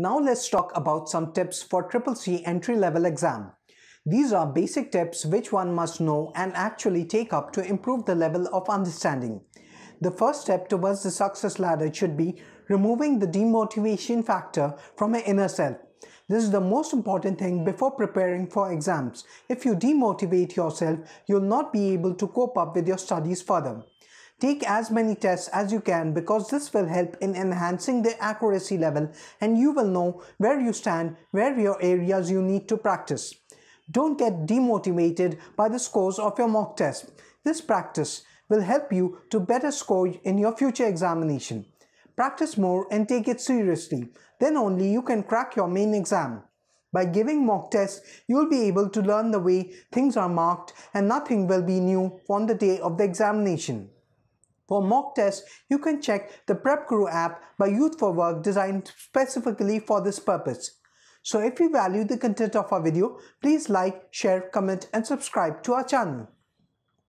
Now let's talk about some tips for Triple C entry level exam. These are basic tips which one must know and actually take up to improve the level of understanding. The first step towards the success ladder should be removing the demotivation factor from your inner self. This is the most important thing before preparing for exams. If you demotivate yourself, you'll not be able to cope up with your studies further. Take as many tests as you can because this will help in enhancing the accuracy level and you will know where you stand, where your areas you need to practice. Don't get demotivated by the scores of your mock test. This practice will help you to better score in your future examination. Practice more and take it seriously. Then only you can crack your main exam. By giving mock tests, you will be able to learn the way things are marked and nothing will be new on the day of the examination. For mock tests, you can check the Prep Guru app by Youth4work designed specifically for this purpose. So if you value the content of our video, please like, share, comment and subscribe to our channel.